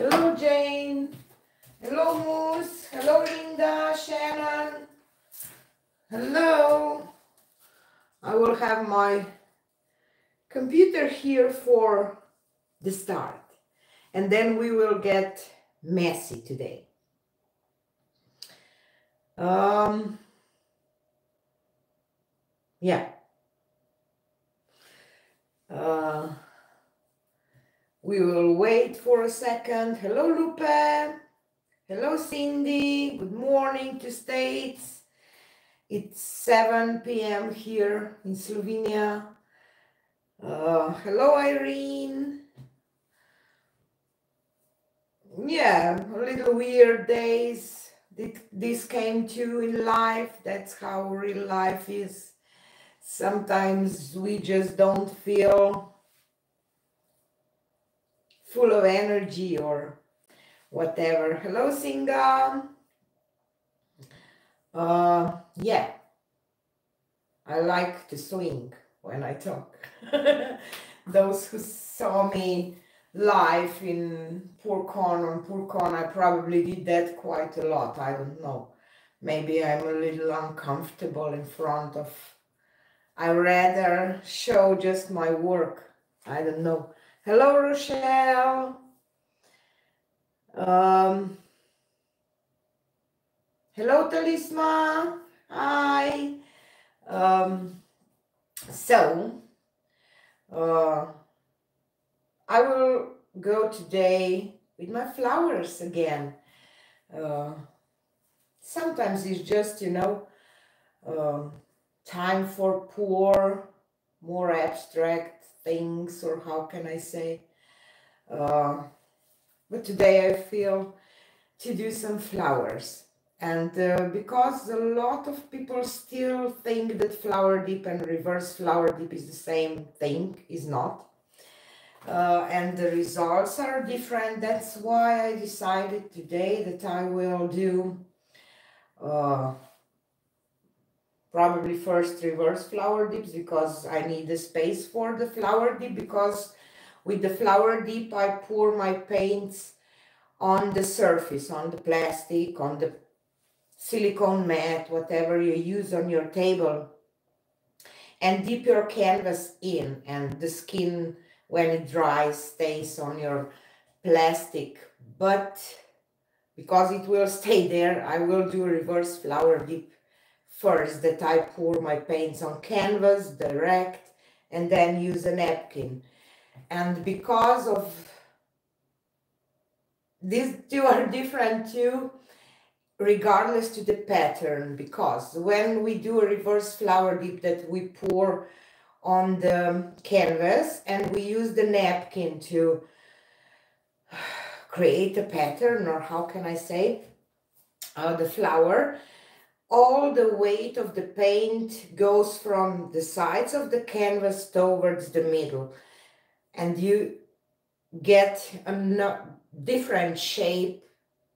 Hello, Jane. Hello, Moose. Hello, Linda, Shannon. Hello. I will have my computer here for the start. And then we will get messy today. Um, yeah. Uh, we will wait for a second. Hello, Lupe. Hello, Cindy. Good morning to States. It's 7 p.m. here in Slovenia. Uh, hello, Irene. Yeah, a little weird days. This came to in life. That's how real life is. Sometimes we just don't feel full of energy or whatever. Hello, Singa. Uh, yeah, I like to swing when I talk. Those who saw me live in poor PourCon on PourCon, I probably did that quite a lot. I don't know. Maybe I'm a little uncomfortable in front of. I rather show just my work. I don't know. Hello, Rochelle. Um, hello, Talisma. Hi. Um, so, uh, I will go today with my flowers again. Uh, sometimes it's just, you know, uh, time for poor, more abstract things, or how can I say? Uh, but today I feel to do some flowers. And uh, because a lot of people still think that flower dip and reverse flower dip is the same thing, is not. Uh, and the results are different. That's why I decided today that I will do uh, probably first reverse flower dips because I need the space for the flower dip because with the flower dip I pour my paints on the surface, on the plastic, on the silicone mat, whatever you use on your table, and dip your canvas in, and the skin, when it dries, stays on your plastic. But because it will stay there, I will do reverse flower dip first, that I pour my paints on canvas, direct, and then use a napkin. And because of these two are different too, regardless to the pattern because when we do a reverse flower dip that we pour on the canvas and we use the napkin to create a pattern or how can I say uh, the flower all the weight of the paint goes from the sides of the canvas towards the middle. And you get a different shape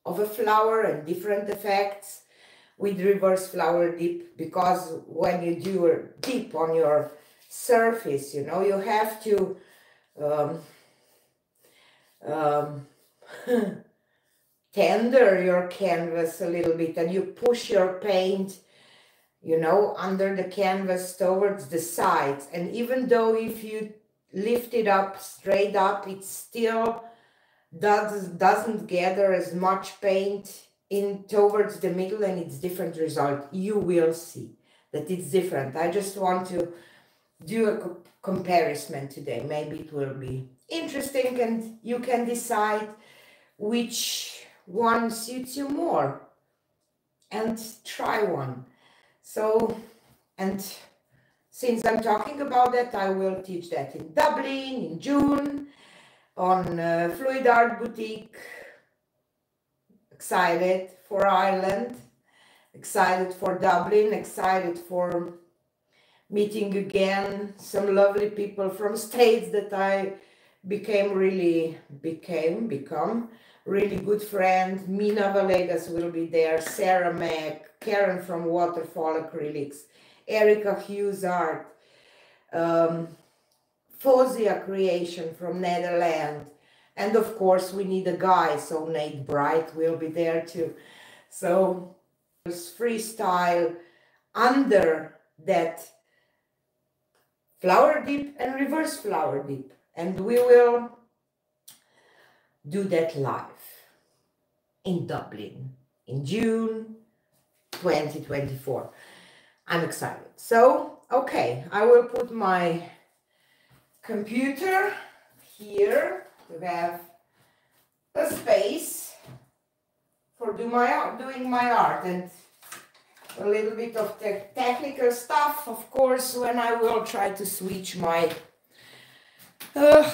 of a flower and different effects with reverse flower dip because when you do a dip on your surface, you know, you have to um, um, tender your canvas a little bit and you push your paint, you know, under the canvas towards the sides. And even though if you lift it up straight up, it still does, doesn't gather as much paint in towards the middle and it's different result. You will see that it's different. I just want to do a co comparison today. Maybe it will be interesting and you can decide which one suits you more and try one. So, and since I'm talking about that, I will teach that in Dublin in June on uh, Fluid Art Boutique. Excited for Ireland, excited for Dublin, excited for meeting again some lovely people from states that I became really, became, become really good friend. Mina Valegas will be there, Sarah Mack, Karen from Waterfall Acrylics, Erica Hughes Art, um, Fosia Creation from Netherlands, And of course, we need a guy, so Nate Bright will be there too. So freestyle under that flower dip and reverse flower dip. And we will do that live in Dublin in June 2024. I'm excited. So, okay, I will put my computer here to have a space for do my doing my art and a little bit of the technical stuff, of course, when I will try to switch my uh,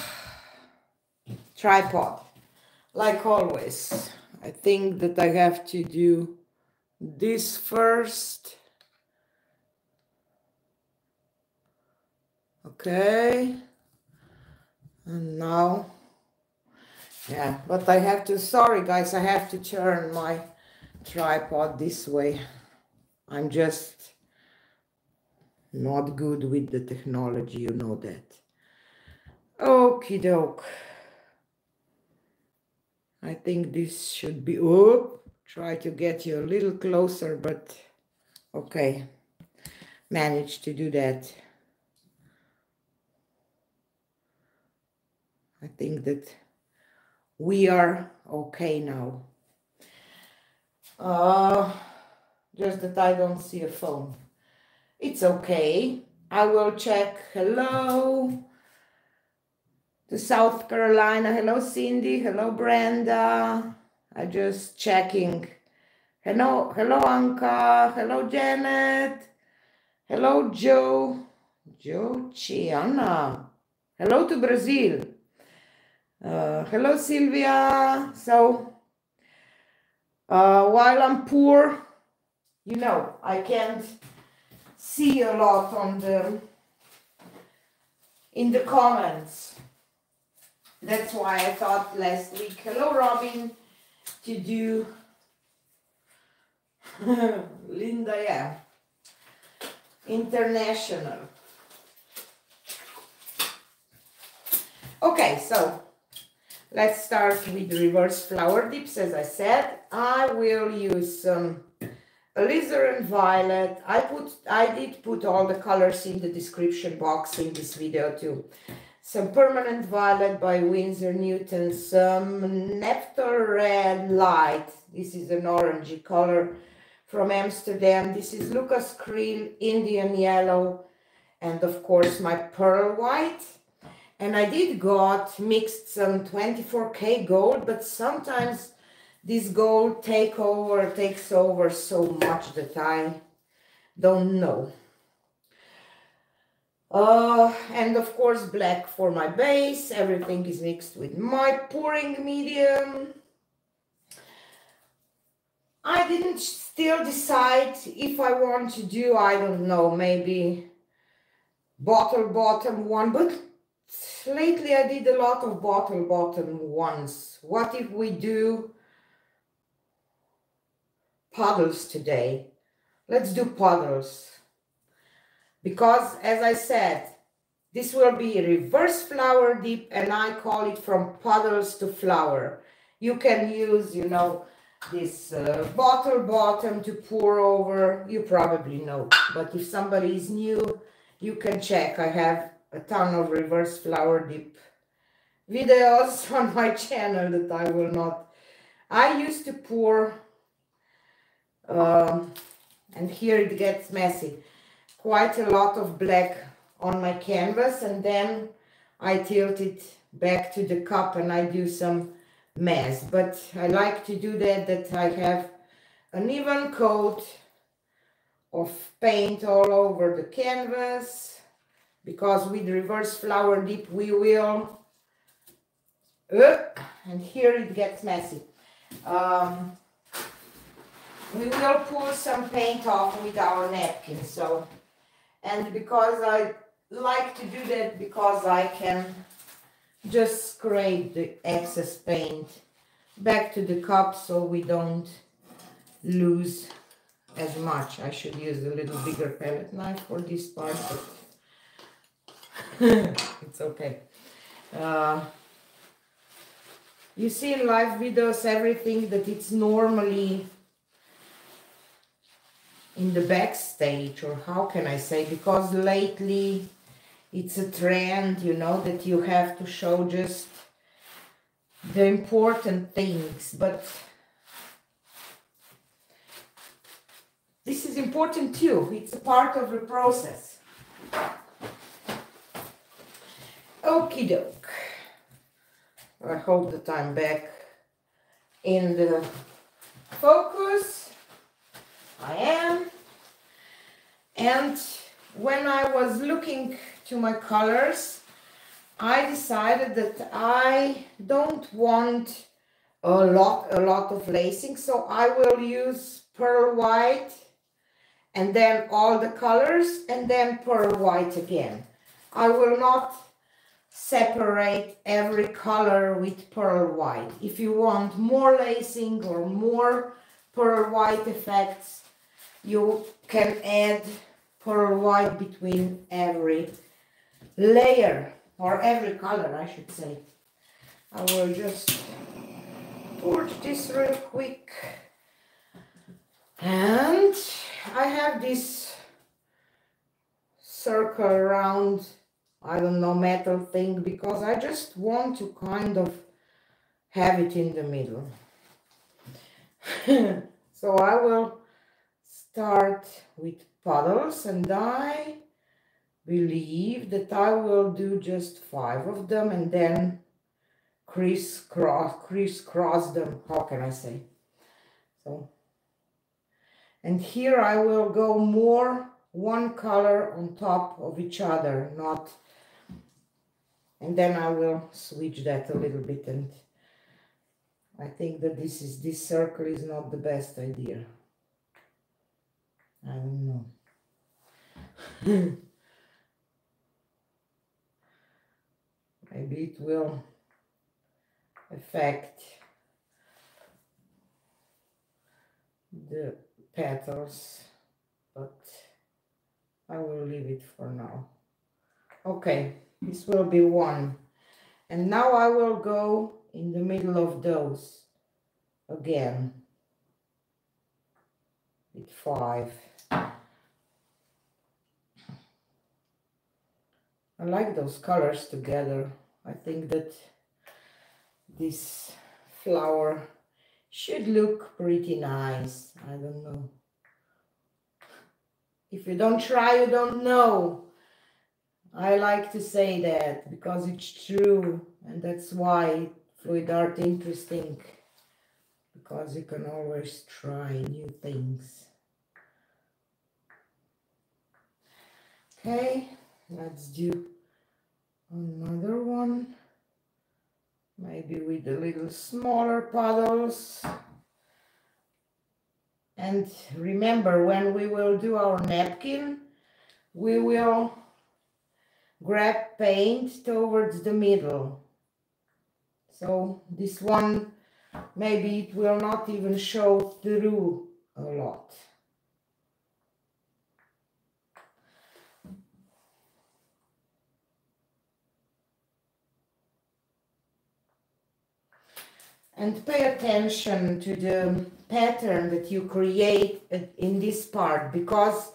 tripod. Like always, I think that I have to do this first. Okay. And now, yeah, but I have to, sorry guys, I have to turn my tripod this way. I'm just not good with the technology, you know that. Okie doke. I think this should be, oh, try to get you a little closer, but okay, managed to do that. I think that we are okay now. Uh, just that I don't see a phone. It's okay. I will check. Hello to South Carolina. Hello, Cindy. Hello, Brenda. I just checking. Hello, hello, Anka. Hello, Janet. Hello, Joe. Joe Chiana. Hello to Brazil. Uh, hello, Sylvia. So, uh, while I'm poor, you know, I can't see a lot on the in the comments. That's why I thought last week, hello Robin, to do Linda, yeah, international. Okay, so let's start with reverse flower dips. As I said, I will use some alizarin violet. I put, I did put all the colors in the description box in this video too. Some permanent violet by Winsor Newton, some naphthol red light. This is an orangey color from Amsterdam. This is Lukas Cryl Indian yellow, and of course my pearl white. And I did got mixed some 24K gold, but sometimes this gold take over, takes over so much that I don't know. Uh, and of course black for my base. Everything is mixed with my pouring medium. I didn't still decide if I want to do, I don't know, maybe bottle bottom one, but lately I did a lot of bottle bottom ones. What if we do puddles today? Let's do puddles. Because as I said, this will be reverse flower dip and I call it from puddles to flower. You can use, you know, this uh, bottle bottom to pour over. You probably know, but if somebody is new, you can check. I have a ton of reverse flower dip videos on my channel that I will not. I used to pour, um, and here it gets messy, quite a lot of black on my canvas and then I tilt it back to the cup and I do some mess. But I like to do that, that I have an even coat of paint all over the canvas because with reverse flower dip we will uh, and here it gets messy um, we will pull some paint off with our napkin so and because I like to do that because I can just scrape the excess paint back to the cup so we don't lose as much. I should use a little bigger palette knife for this part, but it's okay. Uh, you see in live videos everything that it's normally in the backstage or how can I say? Because lately it's a trend you know that you have to show just the important things. But this is important too. It's a part of the process. Okie doke I hope that I'm back. In the focus I am and when I was looking to my colors I decided that I don't want a lot a lot of lacing. So I will use pearl white and then all the colors and then pearl white again. I will not separate every color with pearl white. If you want more lacing or more pearl white effects you can add pearl white between every layer or every color I should say. I will just put this real quick and I have this circle around I don't know metal thing because I just want to kind of have it in the middle so I will start with puddles and I believe that I will do just five of them and then crisscross crisscross them. How can I say? So and here I will go more one color on top of each other not and then I will switch that a little bit and I think that this is this circle is not the best idea I don't know. Maybe it will affect the petals but I will leave it for now. Okay this will be one. And now I will go in the middle of those again. With five I like those colors together. I think that this flower should look pretty nice. I don't know. If you don't try, you don't know. I like to say that because it's true and that's why fluid art interesting because you can always try new things. Okay, let's do another one. Maybe with a little smaller puddles. And remember when we will do our napkin we will grab paint towards the middle. So this one maybe it will not even show through a lot and pay attention to the pattern that you create in this part because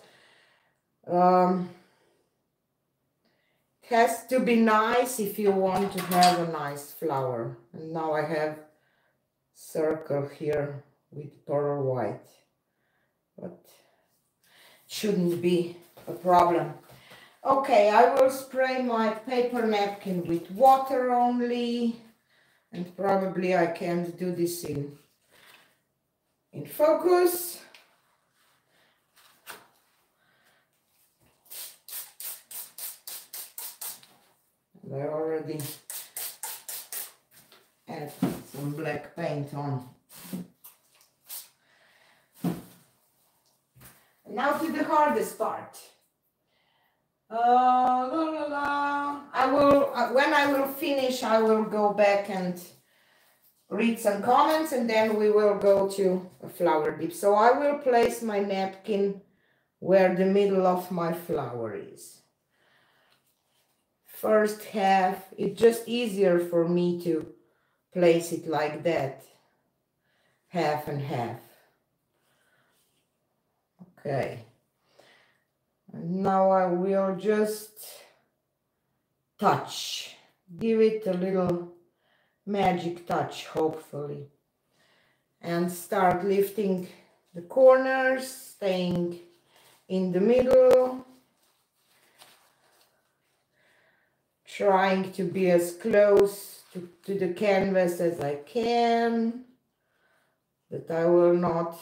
um, it has to be nice if you want to have a nice flower. And now I have circle here with pearl white, but shouldn't be a problem. Okay, I will spray my paper napkin with water only and probably I can't do this in in focus. And I already add some black paint on. Now to the hardest part uh, la, la, la. I will, uh, when I will finish, I will go back and read some comments and then we will go to a flower dip. So I will place my napkin where the middle of my flower is. First half, it's just easier for me to place it like that, half and half. Okay. Now I will just touch, give it a little magic touch, hopefully. And start lifting the corners, staying in the middle. Trying to be as close to, to the canvas as I can. That I will not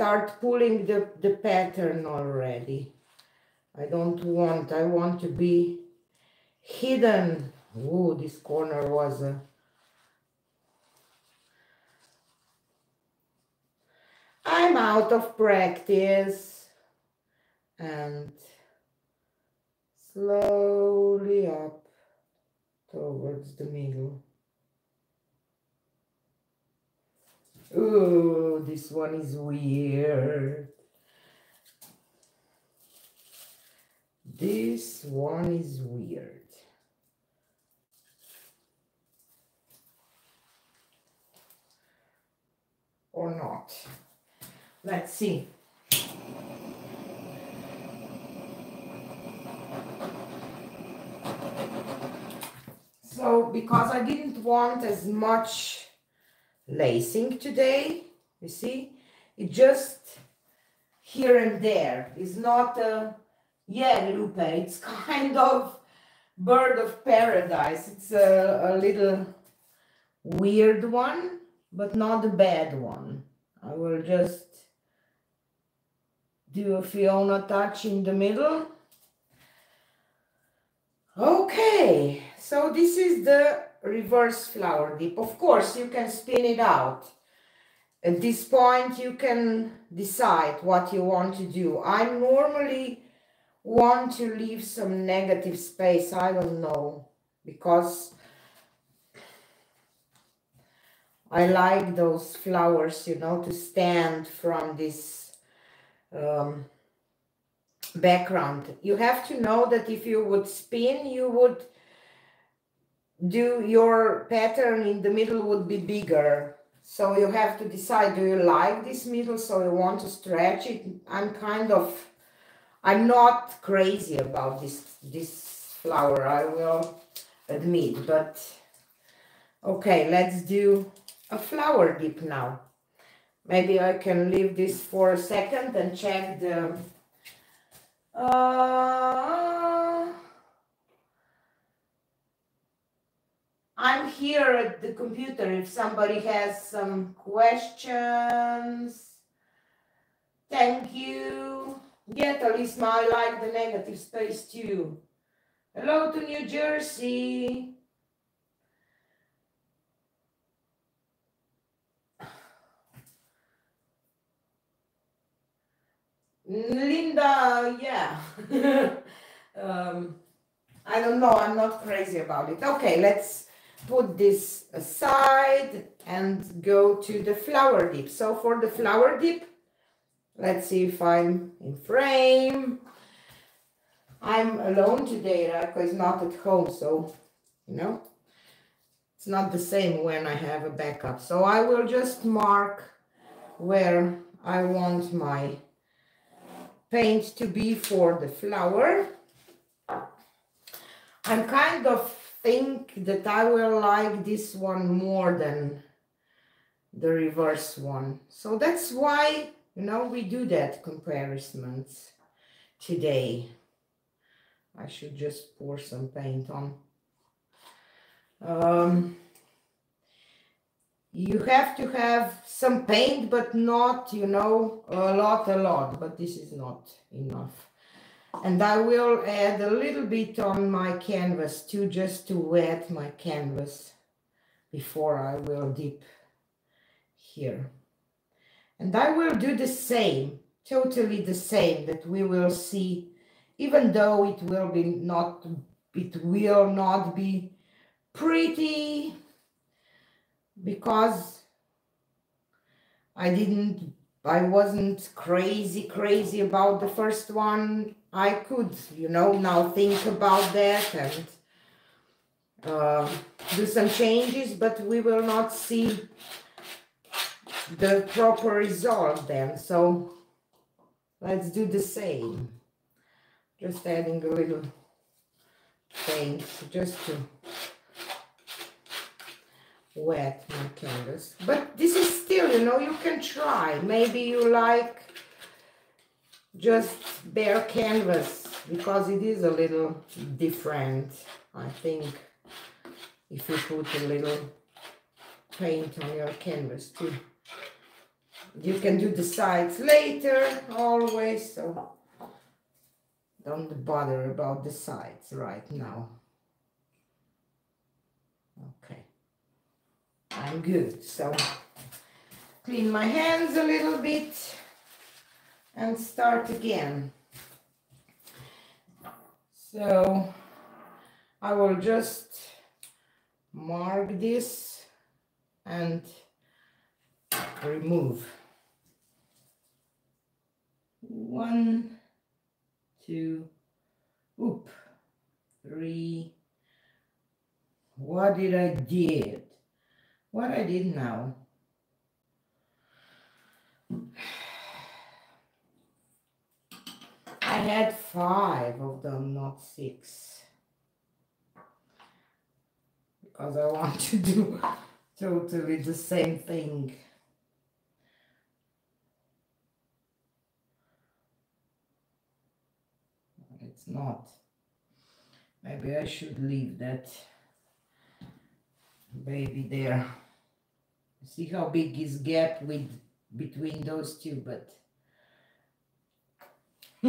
start pulling the, the pattern already. I don't want, I want to be hidden. Oh, this corner was a I'm out of practice and slowly up towards the middle. Ooh, this one is weird. This one is weird. Or not. Let's see. So, because I didn't want as much lacing today, you see, it just here and there is not a, yeah, Lupe, it's kind of bird of paradise. It's a, a little weird one, but not a bad one. I will just do a Fiona touch in the middle. Okay, so this is the reverse flower dip. Of course, you can spin it out. At this point, you can decide what you want to do. I normally want to leave some negative space. I don't know, because I like those flowers, you know, to stand from this um, background. You have to know that if you would spin, you would do your pattern in the middle would be bigger. So you have to decide, do you like this middle? So you want to stretch it? I'm kind of, I'm not crazy about this, this flower, I will admit, but okay, let's do a flower dip now. Maybe I can leave this for a second and check the... Uh, I'm here at the computer if somebody has some questions. Thank you. Yeah, Talisma, I like the negative space too. Hello to New Jersey. Linda, yeah. um, I don't know, I'm not crazy about it. Okay, let's put this aside and go to the flower dip. So for the flower dip, let's see if I'm in frame. I'm alone today, Rako is not at home, so, you know, it's not the same when I have a backup. So I will just mark where I want my paint to be for the flower. I'm kind of think that I will like this one more than the reverse one. So that's why, you know, we do that comparisons today. I should just pour some paint on. Um, you have to have some paint but not you know a lot a lot but this is not enough and I will add a little bit on my canvas too just to wet my canvas before I will dip here and I will do the same totally the same that we will see even though it will be not it will not be pretty because I didn't, I wasn't crazy, crazy about the first one. I could, you know, now think about that and uh, do some changes, but we will not see the proper result then. So let's do the same. Just adding a little paint just to wet my canvas. But this is still, you know, you can try. Maybe you like just bare canvas because it is a little different, I think, if you put a little paint on your canvas too. You can do the sides later, always, so don't bother about the sides right now. Okay, I'm good. So clean my hands a little bit and start again. So I will just mark this and remove. One, two, oop, three. What did I did? What I did now? I had five of them, not six. Because I want to do totally the same thing. It's not. Maybe I should leave that baby there. See how big is gap with between those two, but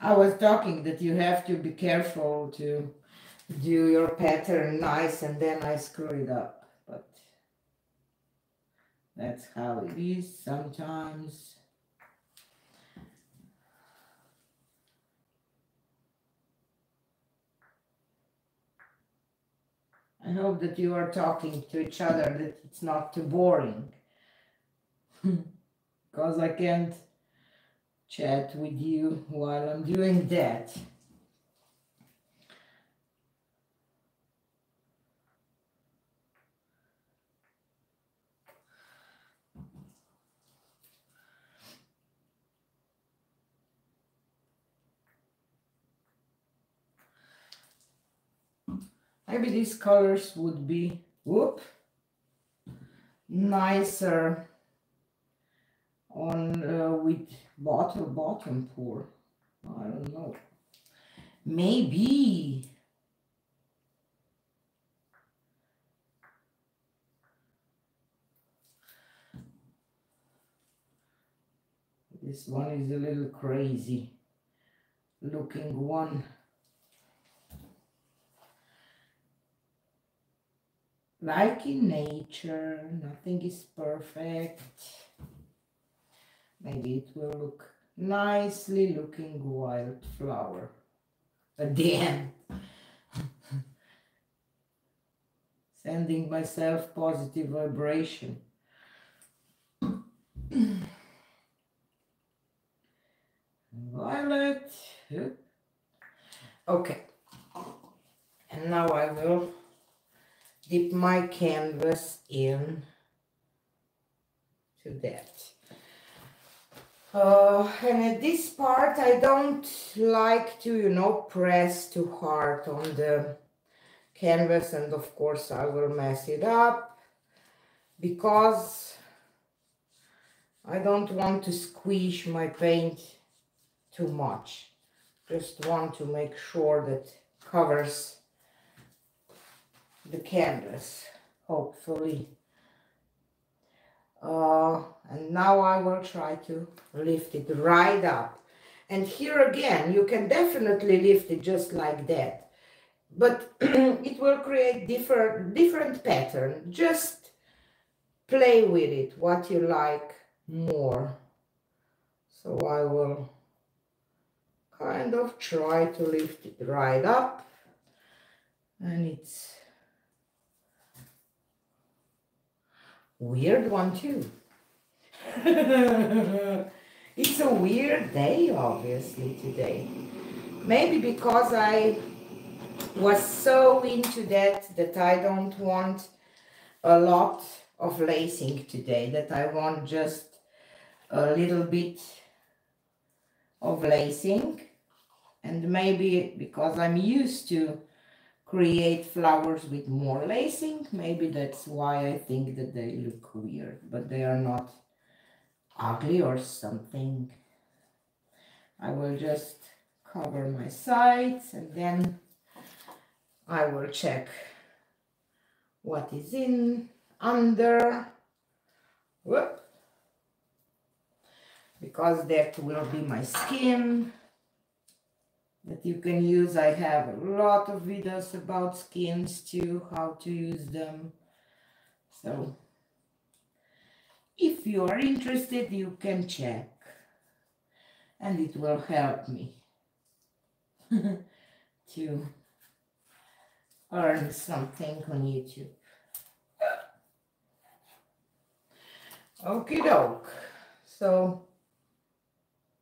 I was talking that you have to be careful to do your pattern nice and then I screw it up. But that's how it is sometimes. I hope that you are talking to each other, that it's not too boring. Because I can't chat with you while I'm doing that. Maybe these colors would be, whoop, nicer on uh, with bottom bottom pour. I don't know. Maybe. This one is a little crazy looking one. Like in nature, nothing is perfect. Maybe it will look nicely looking wildflower at the end. Sending myself positive vibration. Violet. Okay. And now I will dip my canvas in to that. Uh, and at this part, I don't like to, you know, press too hard on the canvas. And of course, I will mess it up because I don't want to squish my paint too much. Just want to make sure that covers the canvas, hopefully. Uh, and now I will try to lift it right up. And here again, you can definitely lift it just like that. But it will create different, different pattern. Just play with it, what you like more. So I will kind of try to lift it right up. And it's weird one too. it's a weird day, obviously, today. maybe because I was so into that that I don't want a lot of lacing today that I want just a little bit of lacing and maybe because I'm used to create flowers with more lacing. Maybe that's why I think that they look weird but they are not ugly or something. I will just cover my sides and then I will check what is in under. Whoop. Because that will be my skin that you can use. I have a lot of videos about skins too, how to use them. So if you are interested, you can check and it will help me to earn something on YouTube. Okie doke. So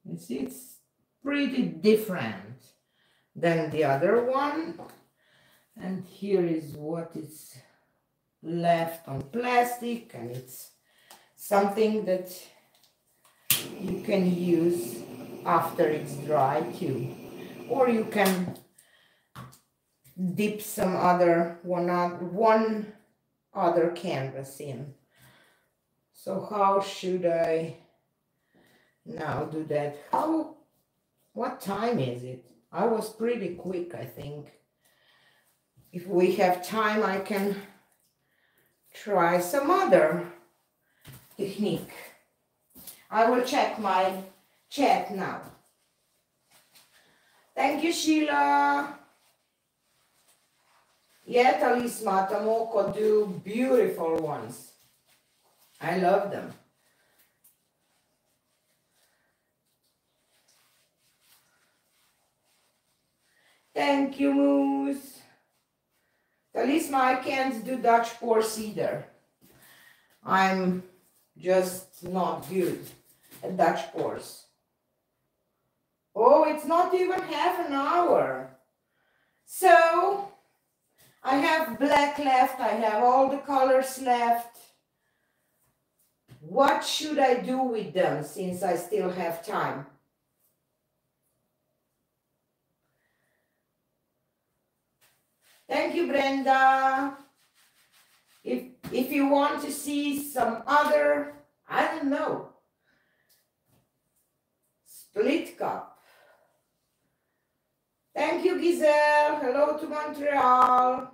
you see, it's pretty different than the other one. And here is what is left on plastic and it's something that you can use after it's dry too. Or you can dip some other one, one other canvas in. So how should I now do that? How, what time is it? I was pretty quick, I think. If we have time, I can try some other technique. I will check my chat now. Thank you, Sheila. Yeah, Talisma, Tomoko do beautiful ones. I love them. Thank you, Moose. Talisma, I can't do Dutch pours either. I'm just not good at Dutch pours. Oh, it's not even half an hour. So, I have black left, I have all the colors left. What should I do with them since I still have time? Thank you, Brenda. If, if you want to see some other, I don't know, split cup, Thank you, Giselle. Hello to Montreal.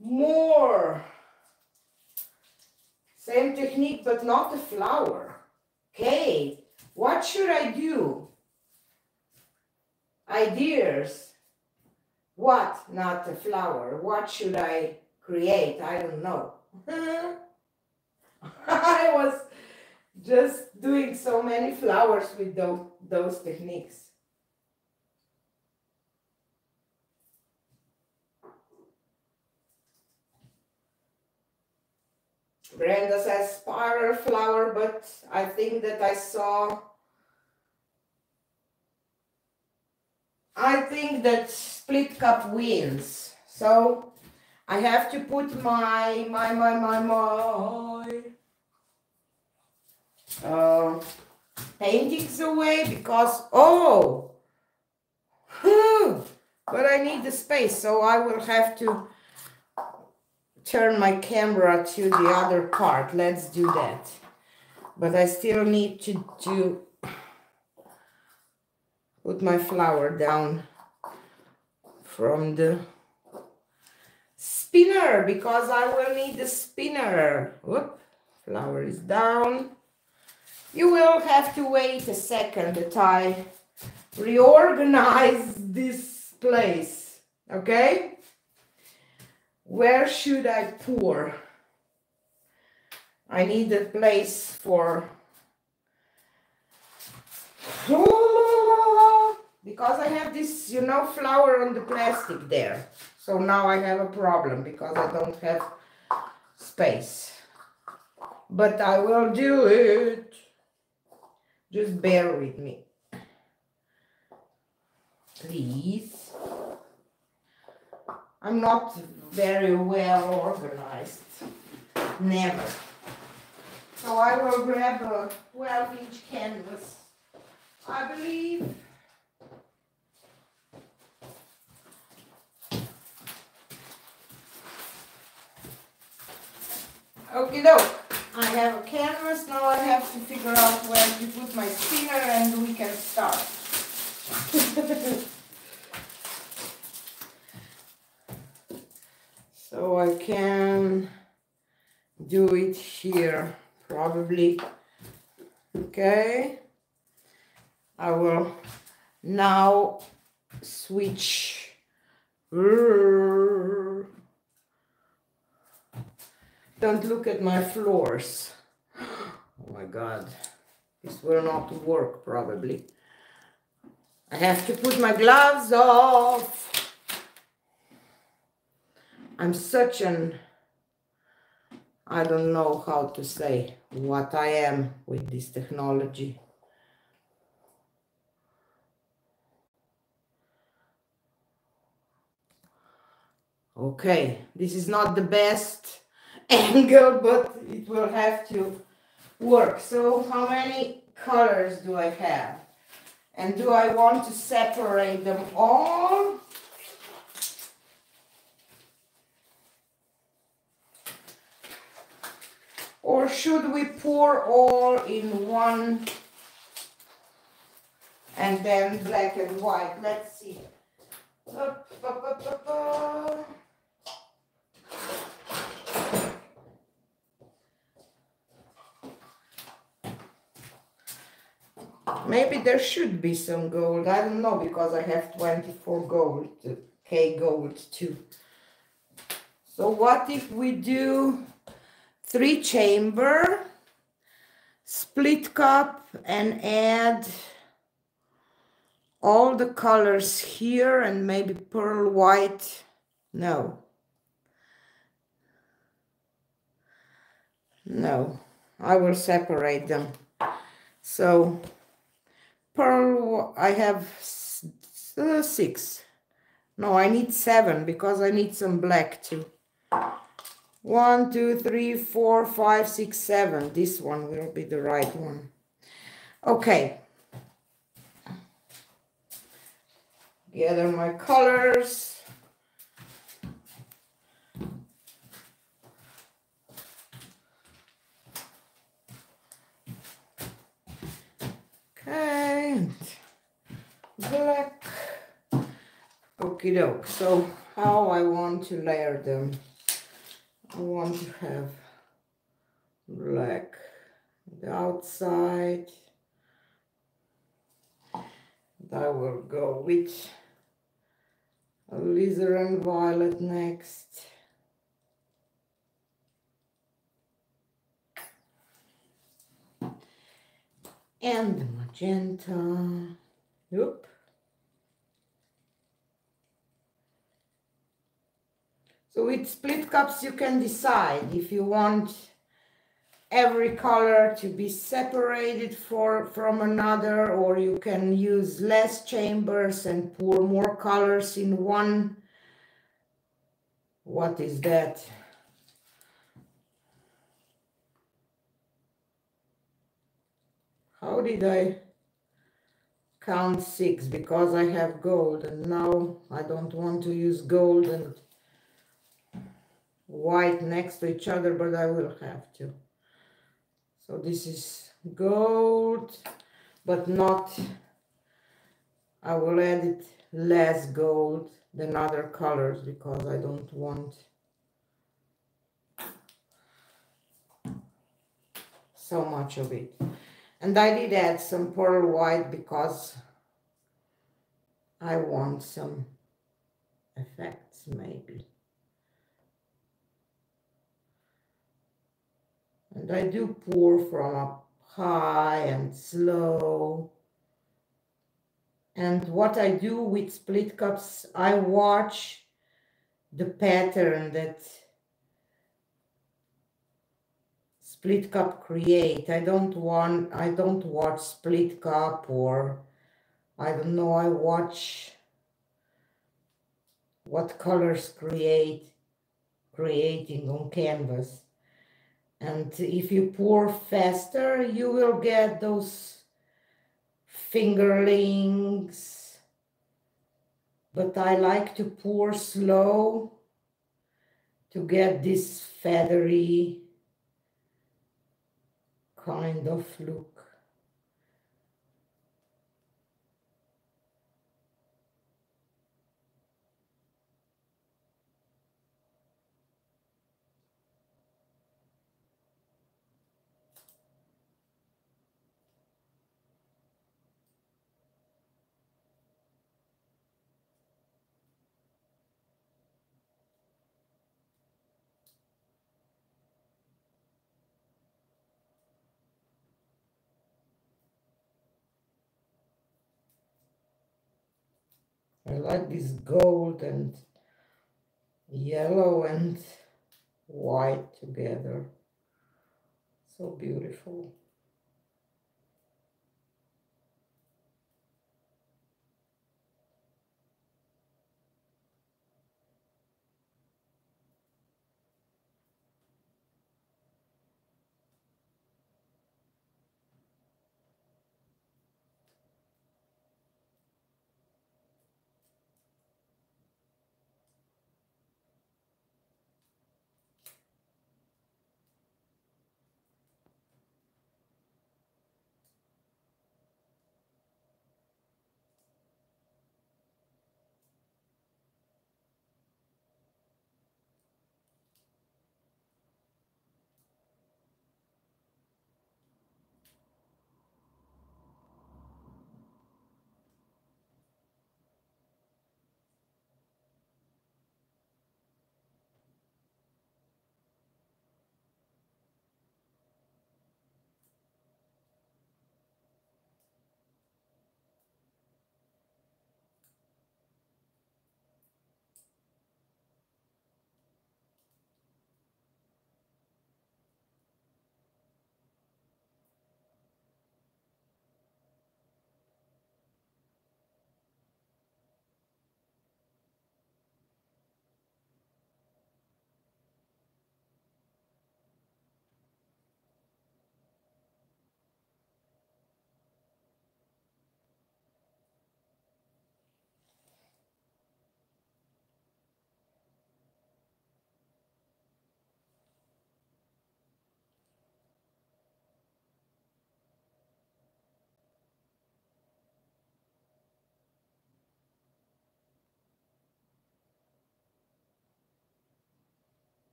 More. Same technique, but not the flower. Okay, what should I do? Ideas. What? Not a flower. What should I create? I don't know. I was just doing so many flowers with those, those techniques. Brenda says spiral flower, but I think that I saw, I think that split cup wins. So I have to put my, my, my, my, my uh, paintings away because, oh, but I need the space, so I will have to turn my camera to the other part. Let's do that. But I still need to do put my flower down from the spinner because I will need the spinner. Whoop, flower is down. You will have to wait a second that I reorganize this place, okay? Where should I pour? I need a place for because I have this, you know, flower on the plastic there. So now I have a problem because I don't have space. But I will do it. Just bear with me. please. I'm not very well organized. Never. So I will grab a 12 inch canvas. I believe Okay, doke. I have a canvas, now I have to figure out where to put my spinner and we can start. so I can do it here, probably. Okay. I will now switch. Don't look at my floors. Oh my god. This will not work probably. I have to put my gloves off. I'm such an... I don't know how to say what I am with this technology. Okay, this is not the best angle, but it will have to work. So how many colors do I have? And do I want to separate them all? Or should we pour all in one and then black and white? Let's see. Maybe there should be some gold. I don't know because I have 24 gold, K gold too. So what if we do three chamber, split cup and add all the colors here and maybe pearl white? No. No, I will separate them. So I have uh, six. No I need seven because I need some black too. One two three four five six seven. This one will be the right one. Okay. Gather my colors and black okie doke so how I want to layer them I want to have black the outside and I will go with alizarin violet next and the magenta. Oop. So with split cups you can decide if you want every color to be separated for, from another or you can use less chambers and pour more colors in one. What is that? How did I count six? Because I have gold and now I don't want to use gold and white next to each other, but I will have to. So this is gold, but not, I will add it less gold than other colors because I don't want so much of it. And I did add some pearl white because I want some effects maybe. And I do pour from up high and slow. And what I do with split cups, I watch the pattern that split cup create. I don't want, I don't watch split cup or I don't know, I watch what colors create creating on canvas. And if you pour faster, you will get those fingerlings. But I like to pour slow to get this feathery kind of look. I like this gold and yellow and white together. So beautiful.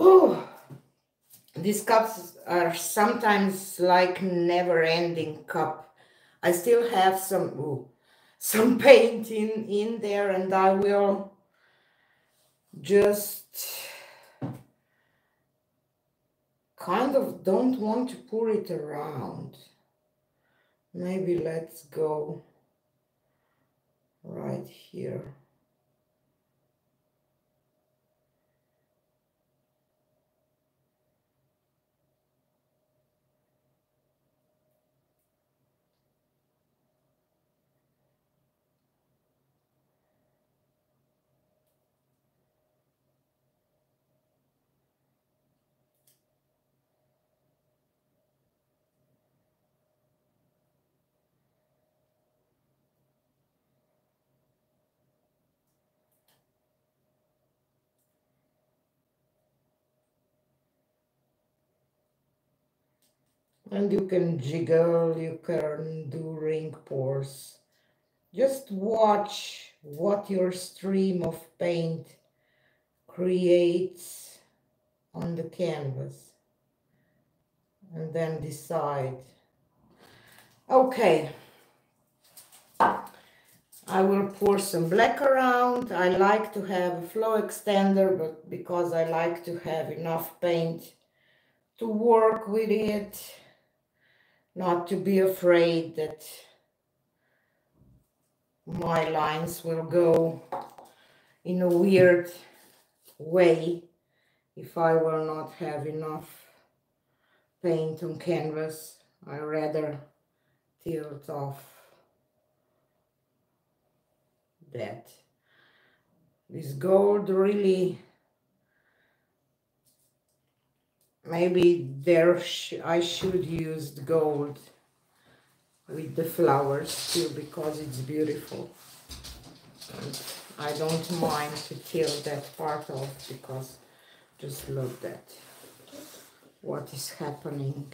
Oh, these cups are sometimes like never-ending cup. I still have some ooh, some paint in in there, and I will just kind of don't want to pour it around. Maybe let's go right here. And you can jiggle, you can do ring pours. Just watch what your stream of paint creates on the canvas. And then decide. Okay. I will pour some black around. I like to have a flow extender, but because I like to have enough paint to work with it not to be afraid that my lines will go in a weird way if I will not have enough paint on canvas. I rather tilt off that. This gold really, maybe there sh I should use the gold with the flowers too because it's beautiful. And I don't mind to kill that part off because just look at what is happening.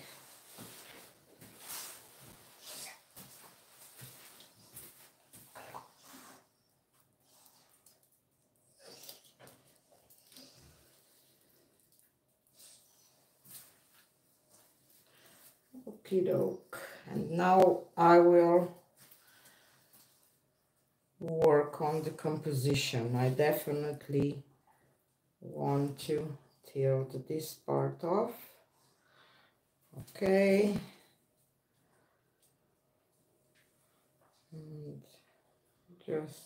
Okie doke. And now I will work on the composition. I definitely want to tilt this part off. Okay. And just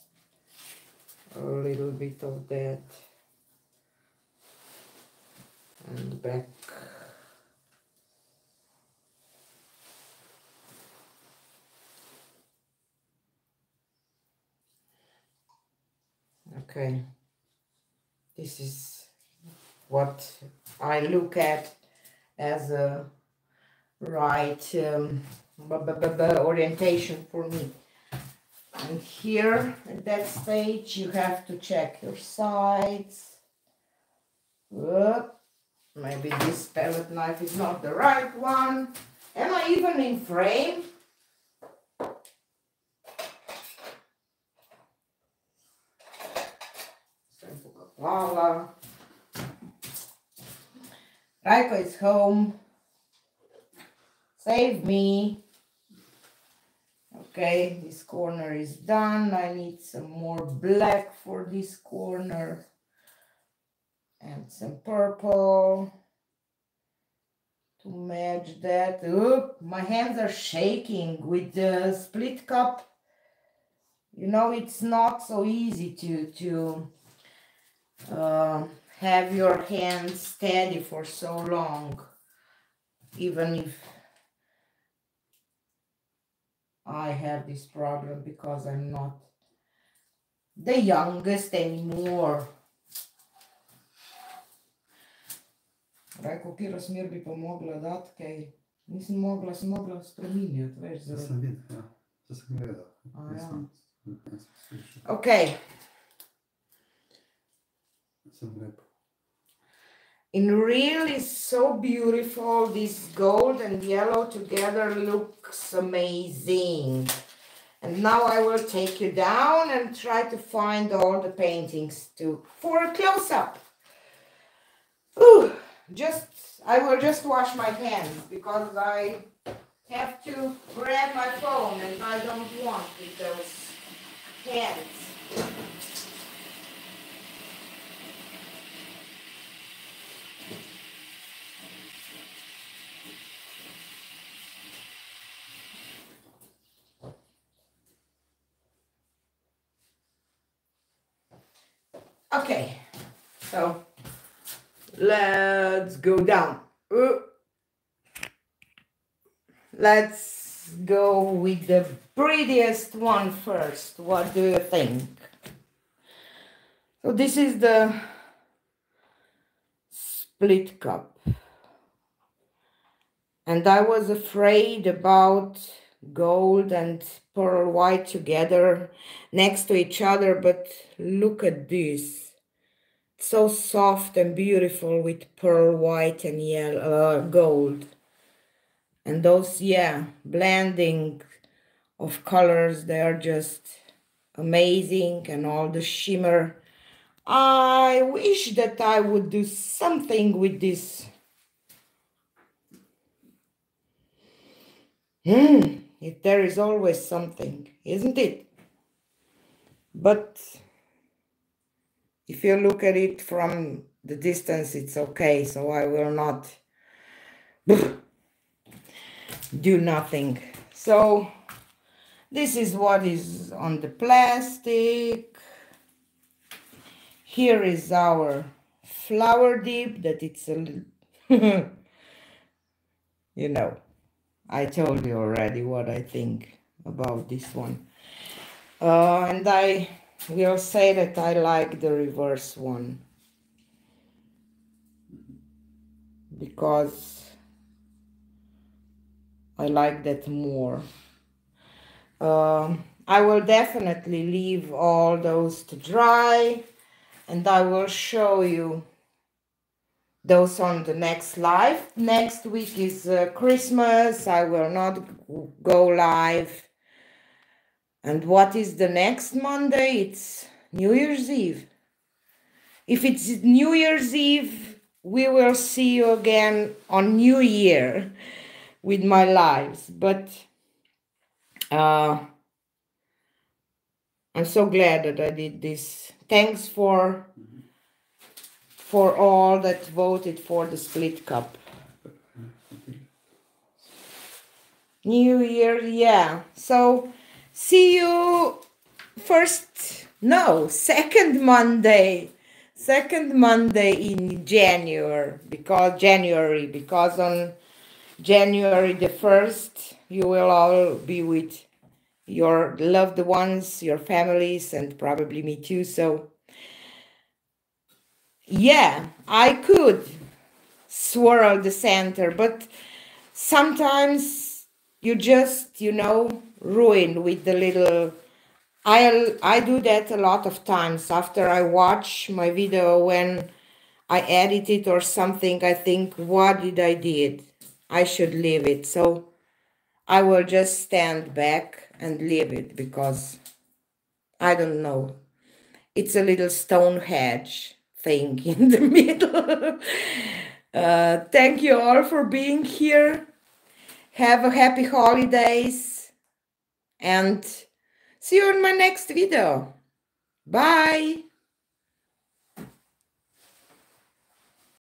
a little bit of that and back okay. This is what I look at as a right um, orientation for me. And here at that stage you have to check your sides. Whoop. maybe this palette knife is not the right one. Am I even in frame Voila. Rajko is home. Save me. Okay, this corner is done. I need some more black for this corner. And some purple to match that. Oop, my hands are shaking with the split cup. You know, it's not so easy to, to uh, have your hands steady for so long, even if I have this problem because I'm not the youngest anymore. Rajko, ki razmer bi pa mogla dati, kaj nisem mogla, sem mogla spreminjati, veš, zaradi... sem videl, ja. Sem gledal. A, ja. Nisem- in really so beautiful, this gold and yellow together looks amazing. And now I will take you down and try to find all the paintings to for a close-up. Ooh, just I will just wash my hands because I have to grab my phone and I don't want with those hands. Okay, so let's go down. Uh, Let's go with the prettiest one first. What do you think? So this is the split cup. And I was afraid about gold and pearl white together next to each other, but look at this. So soft and beautiful with pearl white and yellow uh, gold. And those, yeah, blending of colors, they are just amazing and all the shimmer. I wish that I would do something with this. Hmm, if there is always something, isn't it? But if you look at it from the distance, it's okay. So I will not do nothing. So this is what is on the plastic. Here is our flower dip that it's a little, you know, I told you already what I think about this one. Uh, and I will say that I like the reverse one. Because I like that more. Um, I will definitely leave all those to dry and I will show you those on the next live. Next week is uh, Christmas. I will not go live. And what is the next Monday? It's New Year's Eve. If it's New Year's Eve, we will see you again on New Year with my lives. But uh, I'm so glad that I did this. Thanks for for all that voted for the split cup. New Year, yeah. So see you first, no, second Monday, second Monday in January because January because on January the first you will all be with your loved ones, your families, and probably me too. So yeah, I could swirl the center, but sometimes you just, you know, ruin with the little. I I do that a lot of times after I watch my video when I edit it or something. I think, what did I did? I should leave it. So I will just stand back and leave it because I don't know. It's a little stone hedge thing in the middle. uh, thank you all for being here. Have a happy holidays and see you in my next video. Bye.